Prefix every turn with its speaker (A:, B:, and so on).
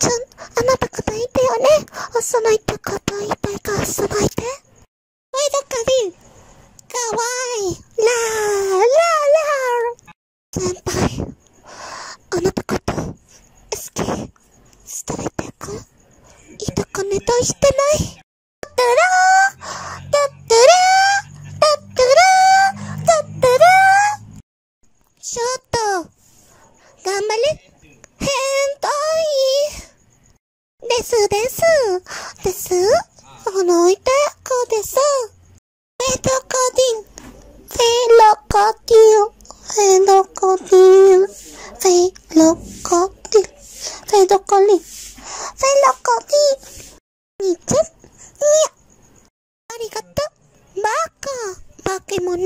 A: ちゃん、あなた答えてよね。押さないってこと言いたいから押さないで。おいだかり、かわいい。ラー、ラー、ラー。先輩、あなたこと、好き、伝えてかいたかねとしてない。ちょっと、頑張れ。です、です。です。あの、いたこです。フェドコディン。フェロコディン。フェドコディン。フェロコディン。フェドコリン。フェロコディン。にち、にありがとう。バカ、化け物。